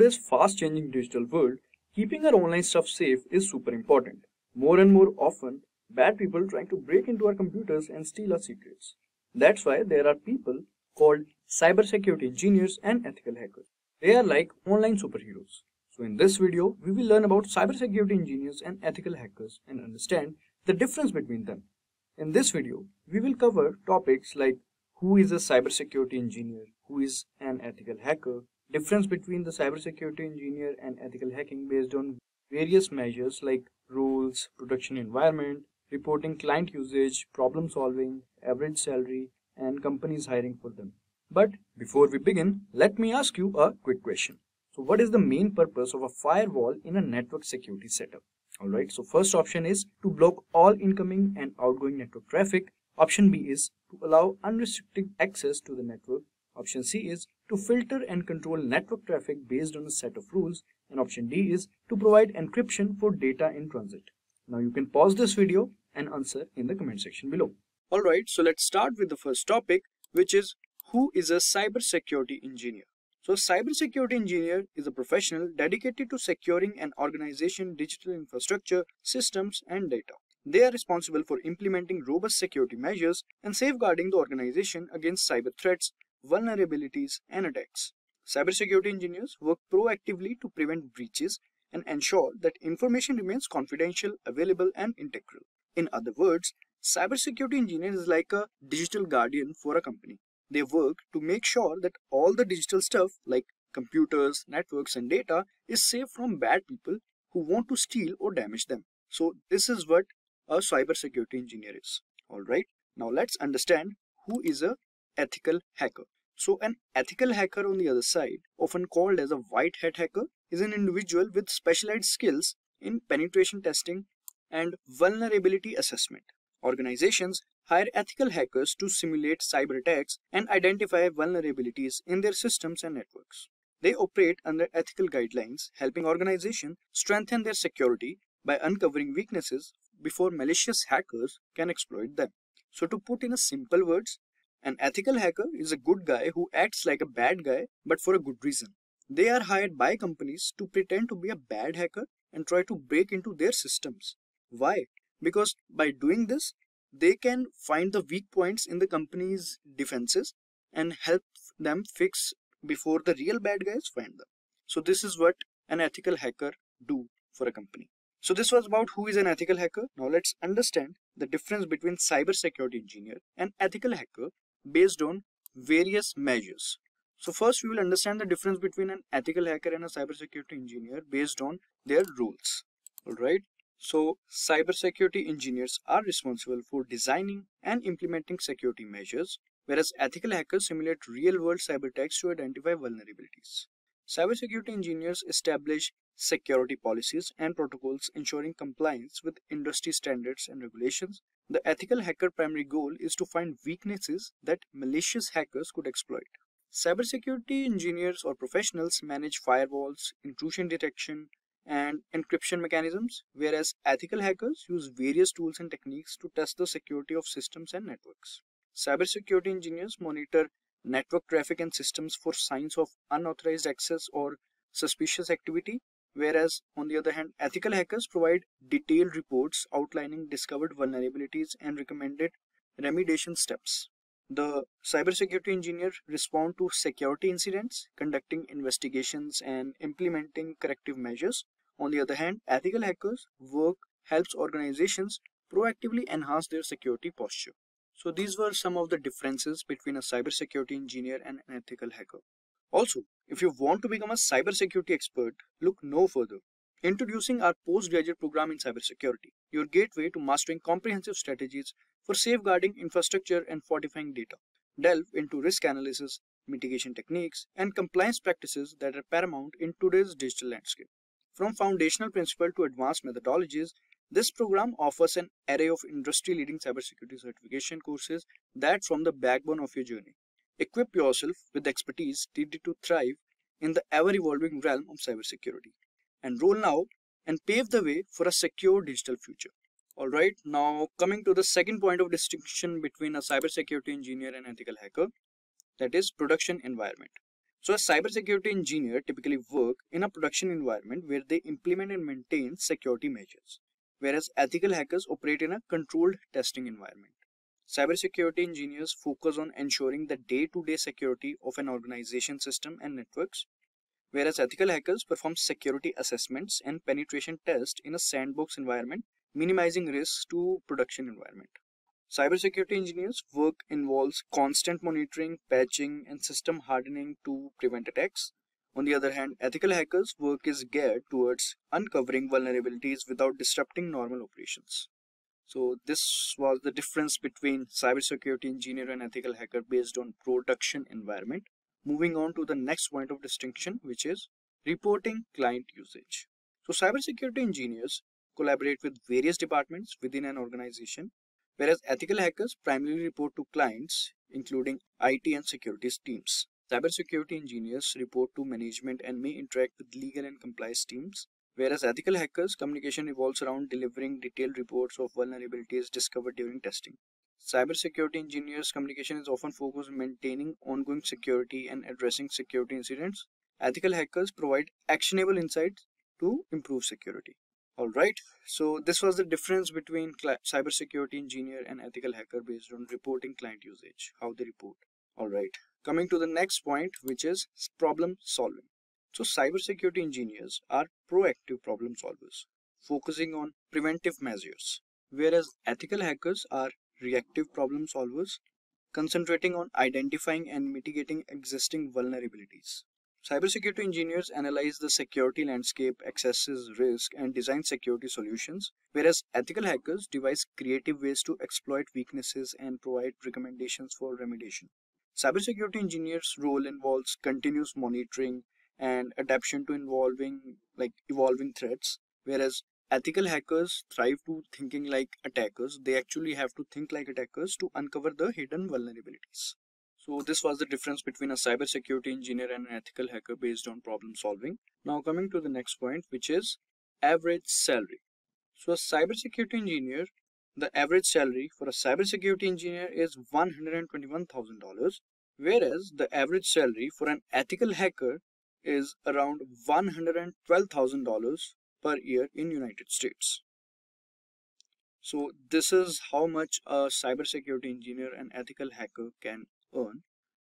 Today's fast changing digital world, keeping our online stuff safe is super important. More and more often, bad people trying to break into our computers and steal our secrets. That's why there are people called cybersecurity engineers and ethical hackers. They are like online superheroes. So in this video, we will learn about cybersecurity engineers and ethical hackers and understand the difference between them. In this video, we will cover topics like who is a cybersecurity engineer, who is an ethical hacker, difference between the cybersecurity engineer and ethical hacking based on various measures like rules, production environment, reporting client usage, problem solving, average salary, and companies hiring for them. But before we begin, let me ask you a quick question. So what is the main purpose of a firewall in a network security setup? Alright, so first option is to block all incoming and outgoing network traffic. Option B is to allow unrestricted access to the network. Option C is to filter and control network traffic based on a set of rules. And option D is to provide encryption for data in transit. Now you can pause this video and answer in the comment section below. Alright, so let's start with the first topic, which is who is a cybersecurity engineer? So cybersecurity engineer is a professional dedicated to securing an organization digital infrastructure, systems, and data. They are responsible for implementing robust security measures and safeguarding the organization against cyber threats, vulnerabilities, and attacks. Cybersecurity engineers work proactively to prevent breaches and ensure that information remains confidential, available, and integral. In other words, Cybersecurity engineer is like a digital guardian for a company. They work to make sure that all the digital stuff like computers, networks and data is safe from bad people who want to steal or damage them. So this is what a cybersecurity engineer is. Alright, now let's understand who is a ethical hacker. So an ethical hacker on the other side, often called as a white hat hacker, is an individual with specialized skills in penetration testing and vulnerability assessment. Organizations hire ethical hackers to simulate cyber attacks and identify vulnerabilities in their systems and networks. They operate under ethical guidelines, helping organizations strengthen their security by uncovering weaknesses before malicious hackers can exploit them. So to put in a simple words, an ethical hacker is a good guy who acts like a bad guy but for a good reason. They are hired by companies to pretend to be a bad hacker and try to break into their systems. Why? because by doing this they can find the weak points in the company's defenses and help them fix before the real bad guys find them so this is what an ethical hacker do for a company so this was about who is an ethical hacker. Now let's understand the difference between cybersecurity engineer and ethical hacker based on various measures. So first we will understand the difference between an ethical hacker and a cybersecurity engineer based on their rules. All right? So, cybersecurity engineers are responsible for designing and implementing security measures, whereas ethical hackers simulate real-world cyber attacks to identify vulnerabilities. Cybersecurity engineers establish security policies and protocols ensuring compliance with industry standards and regulations. The ethical hacker primary goal is to find weaknesses that malicious hackers could exploit. Cybersecurity engineers or professionals manage firewalls, intrusion detection, and encryption mechanisms, whereas ethical hackers use various tools and techniques to test the security of systems and networks. Cybersecurity engineers monitor network traffic and systems for signs of unauthorized access or suspicious activity, whereas on the other hand, ethical hackers provide detailed reports outlining discovered vulnerabilities and recommended remediation steps. The cybersecurity engineer respond to security incidents, conducting investigations and implementing corrective measures. On the other hand, ethical hackers work helps organizations proactively enhance their security posture. So these were some of the differences between a cybersecurity engineer and an ethical hacker. Also, if you want to become a cybersecurity expert, look no further. Introducing our postgraduate program in cybersecurity, your gateway to mastering comprehensive strategies for safeguarding infrastructure and fortifying data. Delve into risk analysis, mitigation techniques, and compliance practices that are paramount in today's digital landscape. From foundational principles to advanced methodologies, this program offers an array of industry-leading cybersecurity certification courses that form the backbone of your journey. Equip yourself with expertise needed to thrive in the ever-evolving realm of cybersecurity. Enroll now and pave the way for a secure digital future. Alright, now coming to the second point of distinction between a cybersecurity engineer and ethical hacker, that is production environment. So a cybersecurity engineer typically work in a production environment where they implement and maintain security measures, whereas ethical hackers operate in a controlled testing environment. Cybersecurity engineers focus on ensuring the day-to-day -day security of an organization system and networks, whereas ethical hackers perform security assessments and penetration tests in a sandbox environment, minimizing risks to production environment. Cybersecurity engineers' work involves constant monitoring, patching, and system hardening to prevent attacks. On the other hand, ethical hackers' work is geared towards uncovering vulnerabilities without disrupting normal operations. So this was the difference between cybersecurity engineer and ethical hacker based on production environment. Moving on to the next point of distinction, which is reporting client usage. So cybersecurity engineers collaborate with various departments within an organization whereas ethical hackers primarily report to clients, including IT and security teams. Cybersecurity engineers report to management and may interact with legal and compliance teams, whereas ethical hackers' communication revolves around delivering detailed reports of vulnerabilities discovered during testing. Cybersecurity engineers' communication is often focused on maintaining ongoing security and addressing security incidents. Ethical hackers provide actionable insights to improve security. Alright, so this was the difference between cybersecurity engineer and ethical hacker based on reporting client usage, how they report. Alright, coming to the next point, which is problem solving. So cybersecurity engineers are proactive problem solvers, focusing on preventive measures, whereas ethical hackers are reactive problem solvers, concentrating on identifying and mitigating existing vulnerabilities. Cybersecurity engineers analyze the security landscape, assesses risk, and design security solutions, whereas ethical hackers devise creative ways to exploit weaknesses and provide recommendations for remediation. Cybersecurity engineers' role involves continuous monitoring and adaptation to involving like evolving threats, whereas ethical hackers thrive to thinking like attackers. They actually have to think like attackers to uncover the hidden vulnerabilities. So this was the difference between a cybersecurity engineer and an ethical hacker based on problem solving. Now coming to the next point, which is average salary. So a cybersecurity engineer, the average salary for a cybersecurity engineer is $121,000, whereas the average salary for an ethical hacker is around $112,000 per year in United States. So this is how much a cybersecurity engineer and ethical hacker can earn.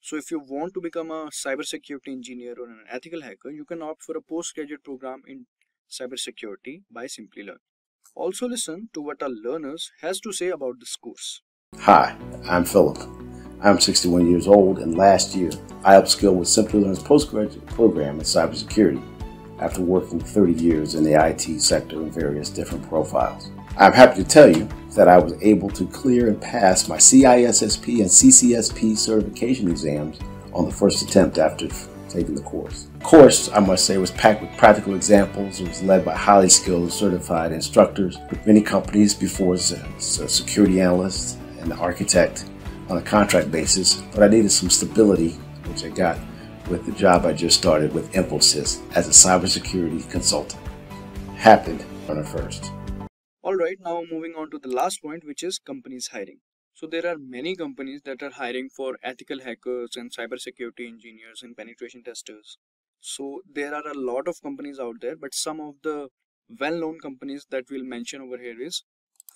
So if you want to become a cybersecurity engineer or an ethical hacker, you can opt for a postgraduate program in cybersecurity by Simplilearn. Also listen to what our learners has to say about this course. Hi, I'm Philip. I'm 61 years old and last year I upskilled with Simplilearn's postgraduate program in cybersecurity after working 30 years in the IT sector in various different profiles. I'm happy to tell you that I was able to clear and pass my CISSP and CCSP certification exams on the first attempt after taking the course. The course, I must say, was packed with practical examples. It was led by highly skilled certified instructors with many companies before a security analyst and architect on a contract basis, but I needed some stability, which I got with the job I just started with Infosys as a cybersecurity consultant. Happened on the first. Alright, now moving on to the last point, which is companies hiring. So there are many companies that are hiring for ethical hackers and cybersecurity engineers and penetration testers. So there are a lot of companies out there, but some of the well-known companies that we'll mention over here is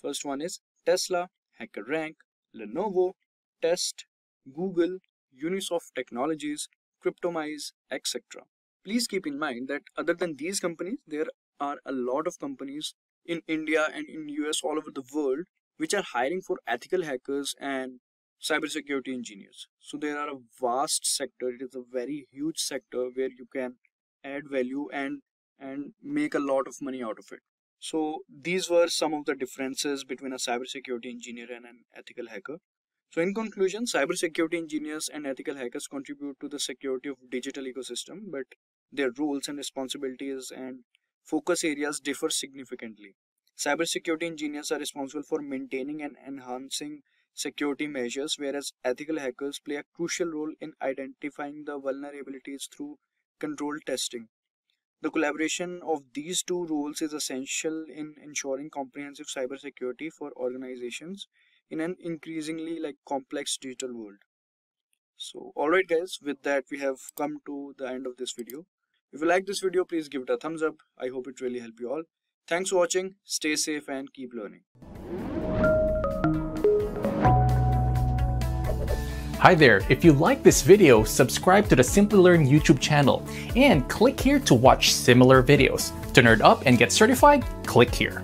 first one is Tesla, HackerRank, Lenovo, Test, Google, Unisoft Technologies, Cryptomize, etc. Please keep in mind that other than these companies, there are a lot of companies in India and in US all over the world which are hiring for ethical hackers and cybersecurity engineers. So there are a vast sector. It is a very huge sector where you can add value and and make a lot of money out of it. So these were some of the differences between a cybersecurity engineer and an ethical hacker. So in conclusion, cybersecurity engineers and ethical hackers contribute to the security of digital ecosystem, but their roles and responsibilities and focus areas differ significantly. Cybersecurity engineers are responsible for maintaining and enhancing security measures, whereas ethical hackers play a crucial role in identifying the vulnerabilities through controlled testing. The collaboration of these two roles is essential in ensuring comprehensive cybersecurity for organizations in an increasingly like complex digital world. So alright guys, with that we have come to the end of this video. If you like this video, please give it a thumbs up. I hope it really helped you all. Thanks for watching, stay safe and keep learning. Hi there, if you like this video, subscribe to the Simplilearn YouTube channel and click here to watch similar videos. To nerd up and get certified, click here.